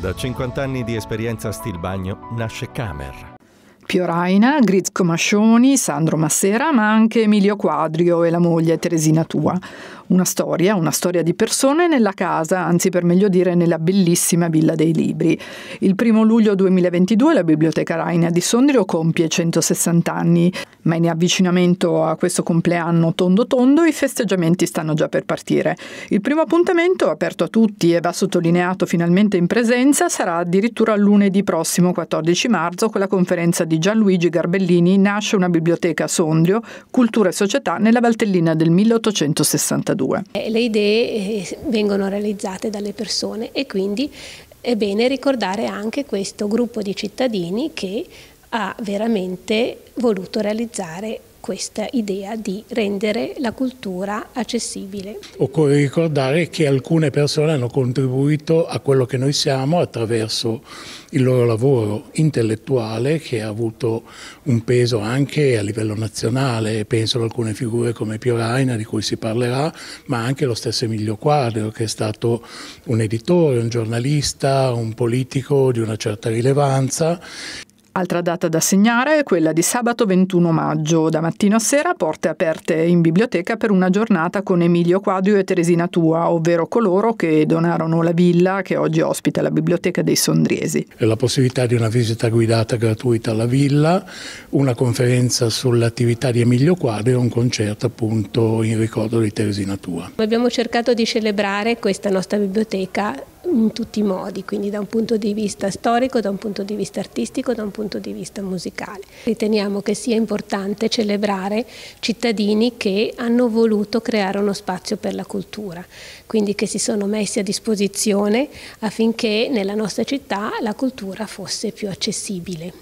Da 50 anni di esperienza a Stilbagno nasce Camer. Pioraina, Grizco Mascioni, Sandro Massera, ma anche Emilio Quadrio e la moglie Teresina Tua. Una storia, una storia di persone nella casa, anzi per meglio dire nella bellissima Villa dei Libri. Il primo luglio 2022 la Biblioteca Raina di Sondrio compie 160 anni, ma in avvicinamento a questo compleanno tondo tondo i festeggiamenti stanno già per partire. Il primo appuntamento, aperto a tutti e va sottolineato finalmente in presenza, sarà addirittura lunedì prossimo 14 marzo con la conferenza di Gianluigi Garbellini Nasce una biblioteca a Sondrio, cultura e società nella Valtellina del 1862. 2022. Eh, le idee eh, vengono realizzate dalle persone e quindi è bene ricordare anche questo gruppo di cittadini che ha veramente voluto realizzare questa idea di rendere la cultura accessibile. Occorre ricordare che alcune persone hanno contribuito a quello che noi siamo attraverso il loro lavoro intellettuale che ha avuto un peso anche a livello nazionale, penso ad alcune figure come Pio Raina di cui si parlerà, ma anche lo stesso Emilio Quadro che è stato un editore, un giornalista, un politico di una certa rilevanza Altra data da segnare è quella di sabato 21 maggio, da mattino a sera porte aperte in biblioteca per una giornata con Emilio Quadrio e Teresina Tua, ovvero coloro che donarono la villa che oggi ospita la biblioteca dei Sondriesi. La possibilità di una visita guidata gratuita alla villa, una conferenza sull'attività di Emilio Quadrio e un concerto appunto in ricordo di Teresina Tua. Abbiamo cercato di celebrare questa nostra biblioteca in tutti i modi, quindi da un punto di vista storico, da un punto di vista artistico, da un punto di vista musicale. Riteniamo che sia importante celebrare cittadini che hanno voluto creare uno spazio per la cultura, quindi che si sono messi a disposizione affinché nella nostra città la cultura fosse più accessibile.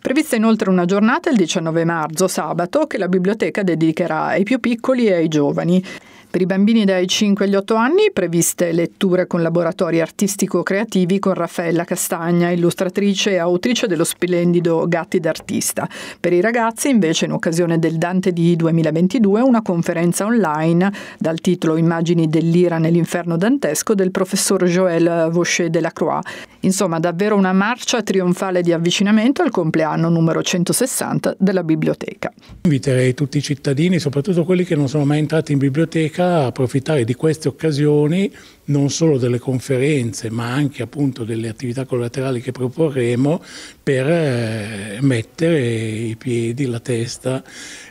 Prevista inoltre una giornata il 19 marzo, sabato, che la biblioteca dedicherà ai più piccoli e ai giovani. Per i bambini dai 5 agli 8 anni previste letture con laboratori artistico-creativi con Raffaella Castagna, illustratrice e autrice dello splendido Gatti d'artista. Per i ragazzi invece in occasione del Dante di 2022 una conferenza online dal titolo Immagini dell'ira nell'inferno dantesco del professor Joël Vaucher Croix. Insomma davvero una marcia trionfale di avvicinamento al compleanno numero 160 della biblioteca. Inviterei tutti i cittadini, soprattutto quelli che non sono mai entrati in biblioteca, ricerca approfittare di queste occasioni, non solo delle conferenze, ma anche appunto delle attività collaterali che proporremo per eh, mettere i piedi, la testa,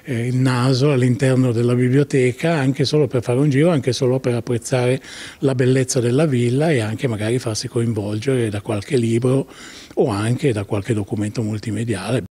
eh, il naso all'interno della biblioteca, anche solo per fare un giro, anche solo per apprezzare la bellezza della villa e anche magari farsi coinvolgere da qualche libro o anche da qualche documento multimediale.